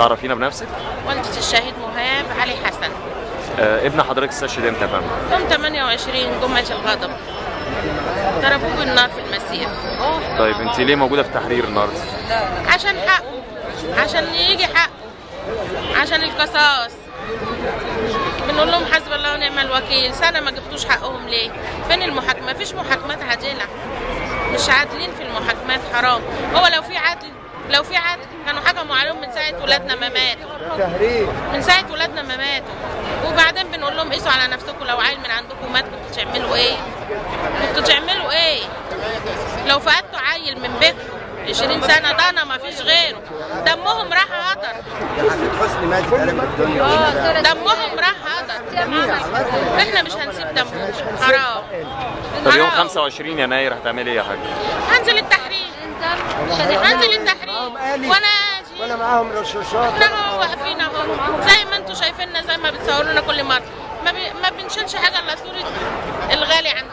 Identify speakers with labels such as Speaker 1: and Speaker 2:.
Speaker 1: تعرفينا بنفسك؟
Speaker 2: والدة الشهيد مهاب علي حسن.
Speaker 1: آه ابن حضرتك استشهد إمتى يا فندم؟
Speaker 2: يوم 28 جمعة الغضب. ضربوه بالنار في المسير
Speaker 1: طيب انت ليه موجودة في التحرير النهارده
Speaker 2: عشان حقه. عشان يجي حقه. عشان القصاص. بنقول لهم حسب الله ونعم الوكيل. سنة ما جبتوش حقهم ليه؟ فين المحاكمة؟ مفيش محاكمات عادلة. مش عادلين في المحاكمات حرام. هو لو في عدل لو في عدل كانوا حكموا عليهم من ساعة ولادنا ما ماتوا.
Speaker 3: تهريج
Speaker 2: من ساعة ولادنا ما ماتوا. وبعدين بنقول لهم قيسوا على نفسكم لو عيل من عندكم مات كنتوا تعملوا إيه؟ كنتوا تعملوا إيه؟ لو فقدتوا عيل من بيتكم 20 سنة ده أنا ما فيش غيره. دمهم راح هدر
Speaker 3: حسن حسني الدنيا.
Speaker 2: دمهم راح هدر إحنا مش هنسيب دمهم. حرام.
Speaker 1: طب يوم
Speaker 2: حرام.
Speaker 1: 25 يناير هتعملي إيه يا حاج؟
Speaker 2: هنزل التحرير وأنا
Speaker 3: وأنا معاهم الرشاشات
Speaker 2: إحنا نعم، واقفين أهو. زي ما أنتم شايفيننا زي ما بتصورونا كل مرة. ما بنشيلش حاجة إلا صوره الغالي عندنا.